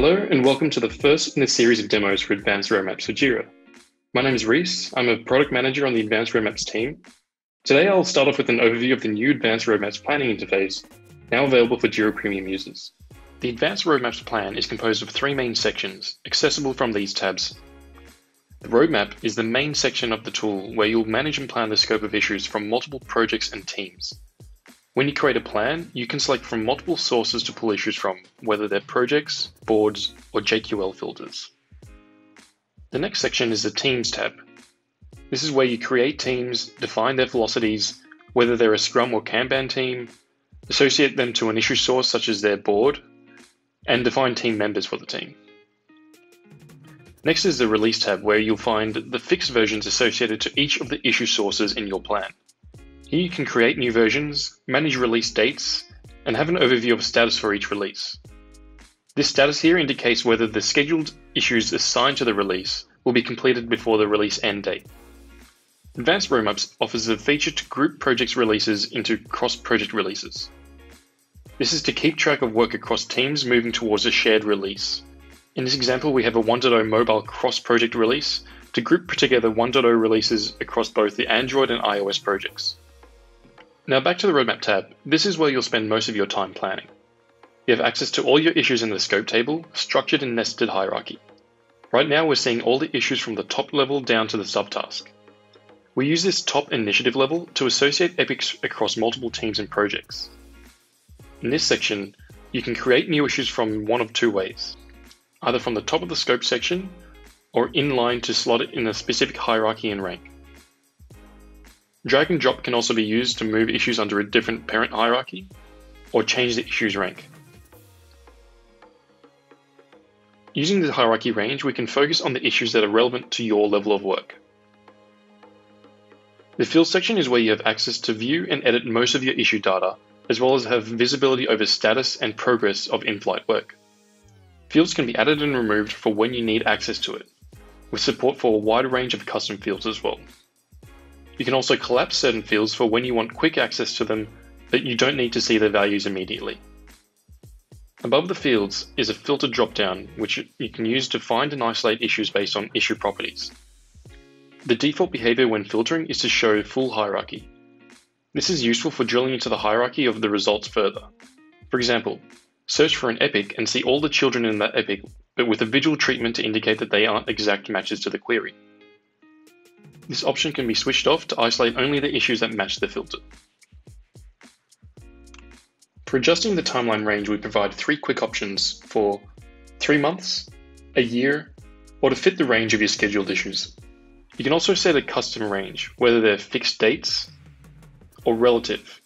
Hello and welcome to the first in a series of demos for Advanced Roadmaps for Jira. My name is Rhys. I'm a product manager on the Advanced Roadmaps team. Today I'll start off with an overview of the new Advanced Roadmaps planning interface, now available for Jira Premium users. The Advanced Roadmaps plan is composed of three main sections, accessible from these tabs. The roadmap is the main section of the tool where you'll manage and plan the scope of issues from multiple projects and teams. When you create a plan, you can select from multiple sources to pull issues from, whether they're projects, boards, or JQL filters. The next section is the Teams tab. This is where you create teams, define their velocities, whether they're a Scrum or Kanban team, associate them to an issue source such as their board, and define team members for the team. Next is the Release tab where you'll find the fixed versions associated to each of the issue sources in your plan. Here you can create new versions, manage release dates, and have an overview of status for each release. This status here indicates whether the scheduled issues assigned to the release will be completed before the release end date. Advanced Roadmaps offers a feature to group projects releases into cross-project releases. This is to keep track of work across teams moving towards a shared release. In this example, we have a 1.0 mobile cross-project release to group together 1.0 releases across both the Android and iOS projects. Now back to the Roadmap tab, this is where you'll spend most of your time planning. You have access to all your issues in the scope table, structured in nested hierarchy. Right now we're seeing all the issues from the top level down to the subtask. We use this top initiative level to associate epics across multiple teams and projects. In this section, you can create new issues from one of two ways, either from the top of the scope section or inline to slot it in a specific hierarchy and rank. Drag and drop can also be used to move issues under a different parent hierarchy or change the issue's rank. Using the hierarchy range, we can focus on the issues that are relevant to your level of work. The field section is where you have access to view and edit most of your issue data, as well as have visibility over status and progress of in-flight work. Fields can be added and removed for when you need access to it, with support for a wide range of custom fields as well. You can also collapse certain fields for when you want quick access to them, but you don't need to see their values immediately. Above the fields is a filter dropdown, which you can use to find and isolate issues based on issue properties. The default behavior when filtering is to show full hierarchy. This is useful for drilling into the hierarchy of the results further. For example, search for an epic and see all the children in that epic, but with a visual treatment to indicate that they aren't exact matches to the query. This option can be switched off to isolate only the issues that match the filter. For adjusting the timeline range, we provide three quick options for three months, a year, or to fit the range of your scheduled issues. You can also set a custom range, whether they're fixed dates or relative.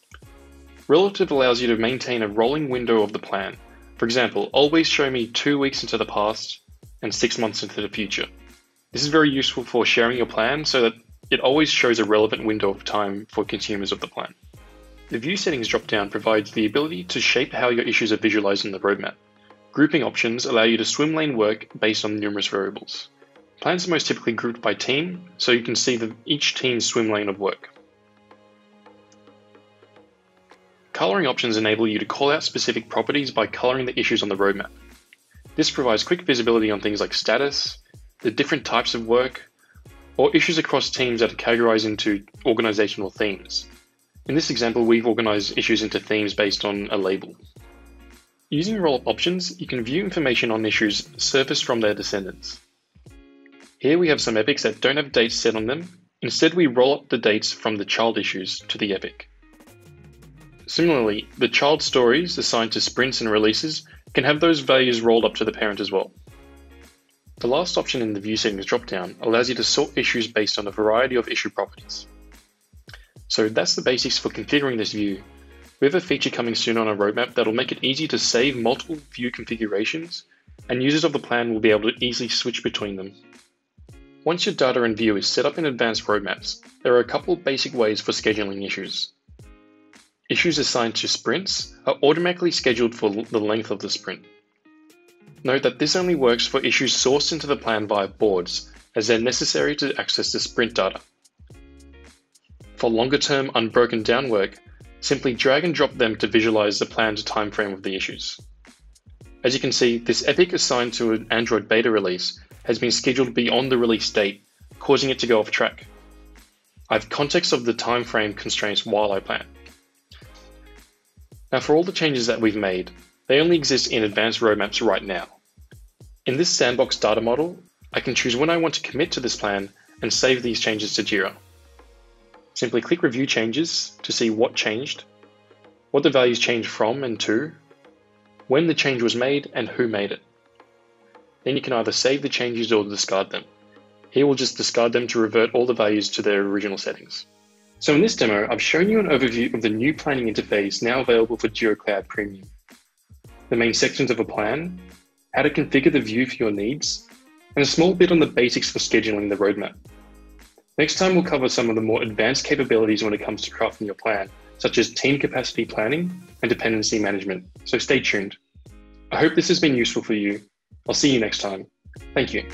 Relative allows you to maintain a rolling window of the plan. For example, always show me two weeks into the past and six months into the future. This is very useful for sharing your plan so that it always shows a relevant window of time for consumers of the plan. The View Settings dropdown provides the ability to shape how your issues are visualized in the roadmap. Grouping options allow you to swim lane work based on numerous variables. Plans are most typically grouped by team, so you can see the, each team's swim lane of work. Coloring options enable you to call out specific properties by coloring the issues on the roadmap. This provides quick visibility on things like status, the different types of work, or issues across teams that are categorized into organizational themes. In this example, we've organized issues into themes based on a label. Using roll-up options, you can view information on issues surfaced from their descendants. Here we have some epics that don't have dates set on them. Instead, we roll up the dates from the child issues to the epic. Similarly, the child stories assigned to sprints and releases can have those values rolled up to the parent as well. The last option in the View Settings dropdown allows you to sort issues based on a variety of issue properties. So that's the basics for configuring this view. We have a feature coming soon on our roadmap that'll make it easy to save multiple view configurations, and users of the plan will be able to easily switch between them. Once your data and view is set up in advanced roadmaps, there are a couple basic ways for scheduling issues. Issues assigned to sprints are automatically scheduled for the length of the sprint. Note that this only works for issues sourced into the plan via boards, as they're necessary to access the sprint data. For longer term unbroken down work, simply drag and drop them to visualize the planned timeframe of the issues. As you can see, this epic assigned to an Android beta release has been scheduled beyond the release date, causing it to go off track. I have context of the time frame constraints while I plan. Now for all the changes that we've made, they only exist in advanced roadmaps right now. In this sandbox data model, I can choose when I want to commit to this plan and save these changes to Jira. Simply click Review Changes to see what changed, what the values changed from and to, when the change was made, and who made it. Then you can either save the changes or discard them. Here we'll just discard them to revert all the values to their original settings. So in this demo, I've shown you an overview of the new planning interface now available for Jira Cloud Premium. The main sections of a plan, how to configure the view for your needs, and a small bit on the basics for scheduling the roadmap. Next time, we'll cover some of the more advanced capabilities when it comes to crafting your plan, such as team capacity planning and dependency management. So stay tuned. I hope this has been useful for you. I'll see you next time. Thank you.